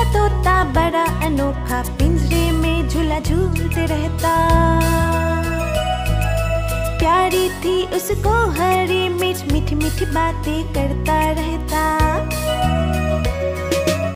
था तोता बड़ा अनोखा, पिंजरे में झूला झूलते रहता। प्यारी थी उसको हरी मिर्च मीठी मीठी बातें करता।